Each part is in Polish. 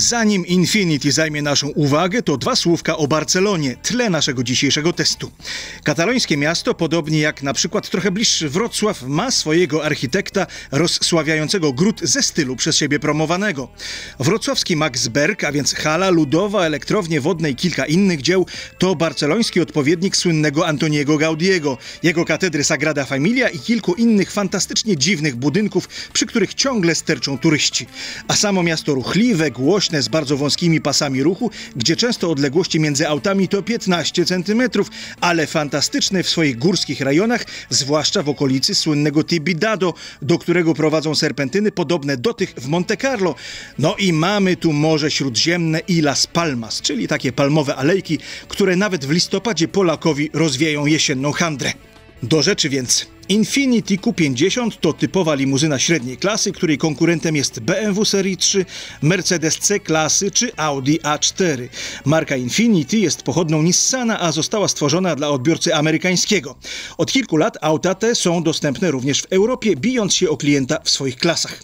Zanim Infinity zajmie naszą uwagę, to dwa słówka o Barcelonie, tle naszego dzisiejszego testu. Katalońskie miasto, podobnie jak na przykład trochę bliższy Wrocław, ma swojego architekta rozsławiającego gród ze stylu przez siebie promowanego. Wrocławski Max Berg, a więc hala ludowa, elektrownie wodne i kilka innych dzieł, to barceloński odpowiednik słynnego Antoniego Gaudiego, jego katedry Sagrada Familia i kilku innych fantastycznie dziwnych budynków, przy których ciągle sterczą turyści. A samo miasto ruchliwe, głośne, z bardzo wąskimi pasami ruchu, gdzie często odległości między autami to 15 cm, ale fantastyczne w swoich górskich rejonach, zwłaszcza w okolicy słynnego Tibidado, do którego prowadzą serpentyny podobne do tych w Monte Carlo. No i mamy tu Morze Śródziemne i Las Palmas, czyli takie palmowe alejki, które nawet w listopadzie Polakowi rozwieją jesienną handrę. Do rzeczy więc. Infiniti Q50 to typowa limuzyna średniej klasy, której konkurentem jest BMW Serii 3, Mercedes C klasy czy Audi A4. Marka Infiniti jest pochodną Nissana, a została stworzona dla odbiorcy amerykańskiego. Od kilku lat auta te są dostępne również w Europie, bijąc się o klienta w swoich klasach.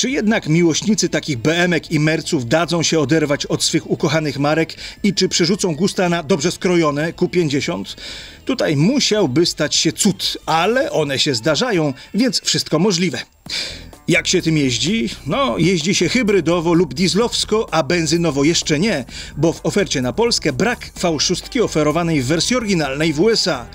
Czy jednak miłośnicy takich BM-ek i Merców dadzą się oderwać od swych ukochanych marek i czy przerzucą gusta na dobrze skrojone Q50? Tutaj musiałby stać się cud, ale one się zdarzają, więc wszystko możliwe. Jak się tym jeździ? No, jeździ się hybrydowo lub dieslowsko, a benzynowo jeszcze nie, bo w ofercie na Polskę brak V6 oferowanej w wersji oryginalnej w USA.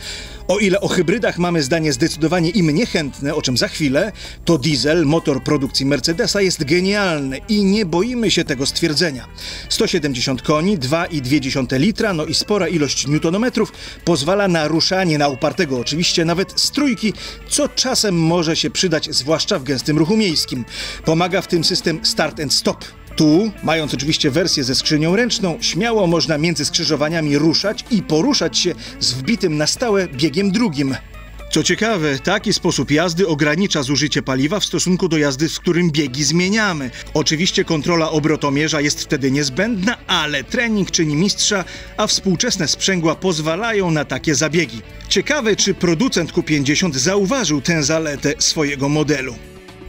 O ile o hybrydach mamy zdanie zdecydowanie im niechętne, o czym za chwilę, to diesel, motor produkcji Mercedesa, jest genialny i nie boimy się tego stwierdzenia. 170 koni, 2,2 litra, no i spora ilość newtonometrów pozwala na ruszanie na upartego oczywiście nawet z trójki, co czasem może się przydać, zwłaszcza w gęstym ruchu miejskim. Pomaga w tym system start and stop. Tu, mając oczywiście wersję ze skrzynią ręczną, śmiało można między skrzyżowaniami ruszać i poruszać się z wbitym na stałe biegiem drugim. Co ciekawe, taki sposób jazdy ogranicza zużycie paliwa w stosunku do jazdy, w którym biegi zmieniamy. Oczywiście kontrola obrotomierza jest wtedy niezbędna, ale trening czyni mistrza, a współczesne sprzęgła pozwalają na takie zabiegi. Ciekawe, czy producent Q50 zauważył tę zaletę swojego modelu.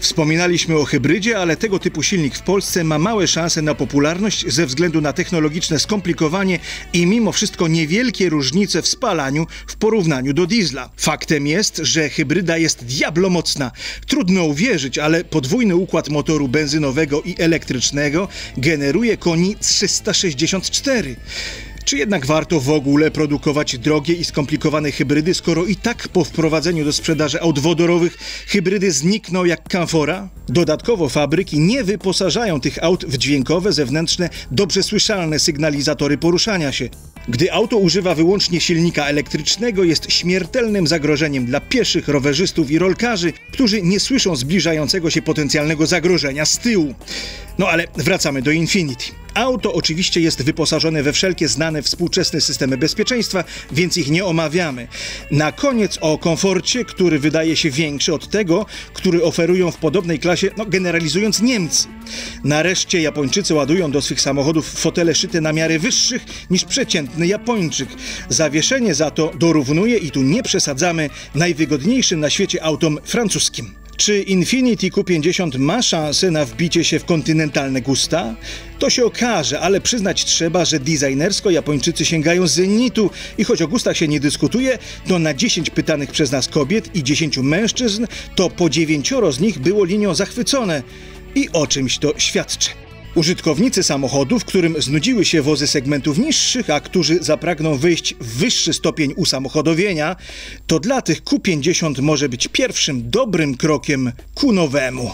Wspominaliśmy o hybrydzie, ale tego typu silnik w Polsce ma małe szanse na popularność ze względu na technologiczne skomplikowanie i mimo wszystko niewielkie różnice w spalaniu w porównaniu do diesla. Faktem jest, że hybryda jest diablomocna. Trudno uwierzyć, ale podwójny układ motoru benzynowego i elektrycznego generuje koni 364. Czy jednak warto w ogóle produkować drogie i skomplikowane hybrydy, skoro i tak po wprowadzeniu do sprzedaży aut wodorowych hybrydy znikną jak kamfora? Dodatkowo fabryki nie wyposażają tych aut w dźwiękowe, zewnętrzne, dobrze słyszalne sygnalizatory poruszania się. Gdy auto używa wyłącznie silnika elektrycznego, jest śmiertelnym zagrożeniem dla pieszych, rowerzystów i rolkarzy, którzy nie słyszą zbliżającego się potencjalnego zagrożenia z tyłu. No ale wracamy do Infinity. Auto oczywiście jest wyposażone we wszelkie znane współczesne systemy bezpieczeństwa, więc ich nie omawiamy. Na koniec o komforcie, który wydaje się większy od tego, który oferują w podobnej klasie, no generalizując Niemcy. Nareszcie Japończycy ładują do swych samochodów fotele szyte na miarę wyższych niż przeciętny Japończyk. Zawieszenie za to dorównuje i tu nie przesadzamy najwygodniejszym na świecie autom francuskim. Czy Infiniti Q50 ma szansę na wbicie się w kontynentalne gusta? To się okaże, ale przyznać trzeba, że designersko Japończycy sięgają zenitu i choć o gustach się nie dyskutuje, to na 10 pytanych przez nas kobiet i 10 mężczyzn, to po dziewięcioro z nich było linią zachwycone. I o czymś to świadczy. Użytkownicy samochodów, którym znudziły się wozy segmentów niższych, a którzy zapragną wyjść w wyższy stopień usamochodowienia, to dla tych Q50 może być pierwszym dobrym krokiem ku nowemu.